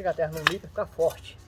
chega a terra no nível, fica forte.